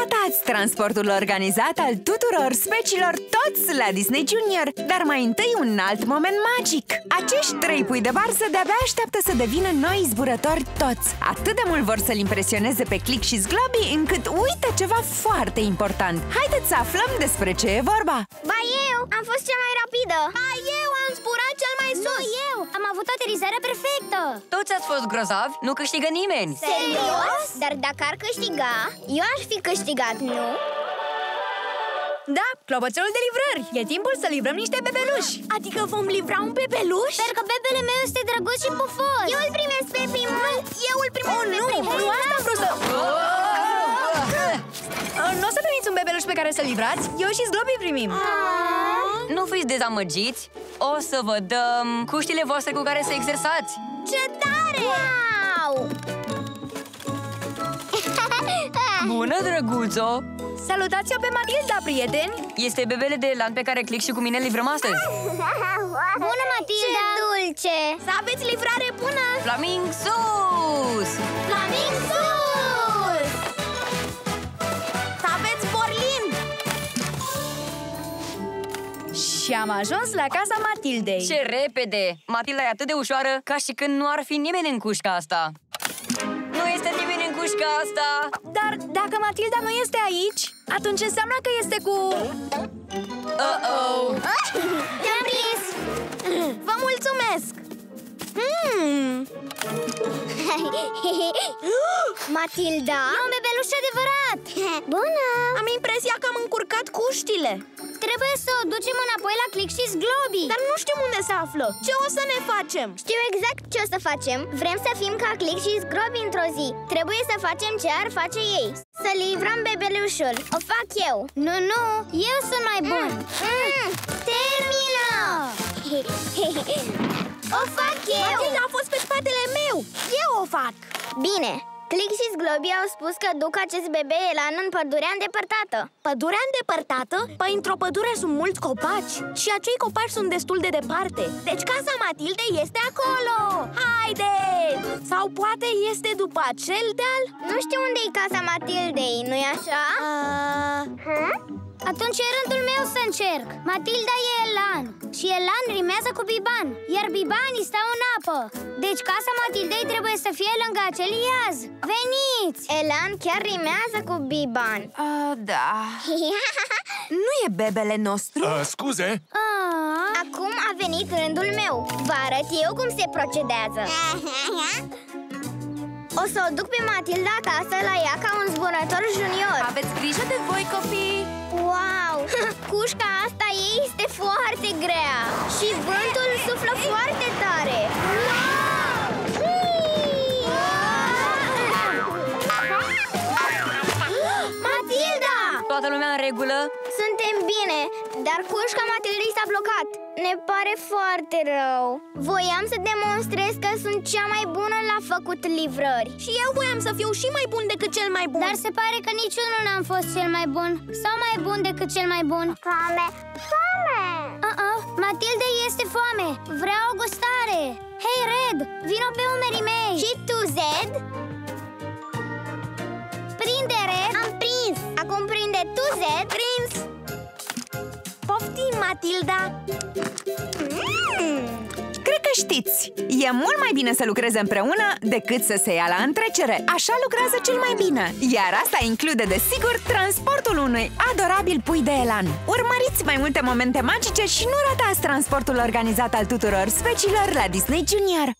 ratați transportul organizat al tuturor speciilor toți la Disney Junior. Dar mai întâi un alt moment magic. Acești trei pui de varză de-abia așteaptă să devină noi zburători toți. Atât de mult vor să-l impresioneze pe Click și Zglobi încât uită ceva foarte important. Haideți să aflăm despre ce e vorba. Ba eu am fost cea mai rapidă. Ba eu Nu eu, am avut o aterizare perfectă! Toți ați fost grozavi, nu câștigă nimeni! Serios? Dar dacă ar câștiga, eu aș fi câștigat, nu? Da, clopoțelul de livrări! E timpul să livrăm niște bebeluși! Adică vom livra un bebeluș? Sper că bebele meu este drăguț și pufos! Eu îl primesc pe primul! Eu îl primesc oh, nu, nu asta am vrut să... Nu o să primiți un bebeluș pe care să-l livrați? Eu și Zglobi primim! Nu fiți dezamăgiți O să vă dăm cuștile voastre cu care să exersați Ce tare! Wow! Bună, drăguțo! Salutați-o pe Matilda, prieteni! Este bebele de lan pe care Click și cu mine livrăm astăzi Bună, Matilda! Ce dulce! Să aveți livrare bună! Flaming sus! Și am ajuns la casa Matildei Ce repede! Matilda e atât de ușoară ca și când nu ar fi nimeni în cușca asta Nu este nimeni în cușca asta Dar dacă Matilda nu este aici, atunci înseamnă că este cu... Uh-oh! Te-am prins! Vă mulțumesc! Hmm. Matilda? E un bebeluș adevărat! Bună! Am impresia că am încurcat cuștile Trebuie să o ducem înapoi la Click și Zglobi. Dar nu știu unde se află. Ce o să ne facem? Știu exact ce o să facem. Vrem să fim ca Click și Zglobi într-o zi. Trebuie să facem ce ar face ei. Să livrăm bebelușul O fac eu. Nu, nu, eu sunt mai bun. Mm. Termină! o fac eu. Matilda a fost pe spatele meu. Eu o fac. Bine, Click și Zglobi au spus că duc acest bebe elan în pădurea îndepărtată Pădurea îndepărtată? Păi într-o pădure sunt mulți copaci Și acei copaci sunt destul de departe Deci casa Matildei este acolo Haideți! Sau poate este după acel deal? Nu știu unde e casa Matildei, nu-i așa? Uh... Atunci e rândul meu să încerc Matilda e Elan Și Elan rimează cu Biban Iar bibanii stau în apă Deci casa Matildei trebuie să fie lângă acel iaz Veniți! Elan chiar rimează cu Biban uh, Da Nu e bebele nostru? Uh, scuze? Ah. Acum a venit rândul meu Vă arăt eu cum se procedează O să o duc pe Matilda acasă la ea ca un zburător junior Aveți grijă de voi, copii! Wow! Cușca asta ei este foarte grea Și vântul Toată lumea în regulă? Suntem bine, dar cușca Matildei s-a blocat Ne pare foarte rău Voiam să demonstrez că sunt cea mai bună la făcut livrări Și eu voiam să fiu și mai bun decât cel mai bun Dar se pare că niciunul n-am fost cel mai bun Sau mai bun decât cel mai bun Foame! Foame! Uh-uh, Matilde este foame Vreau o gustare Hei, Red, vino pe umerii mei Și tu, Zed? Prinde tu, Zed Prins! Poftim, Matilda! Mm. Cred că știți, e mult mai bine să lucreze împreună decât să se ia la întrecere Așa lucrează cel mai bine Iar asta include, desigur, transportul unui adorabil pui de elan Urmăriți mai multe momente magice și nu ratați transportul organizat al tuturor speciilor la Disney Junior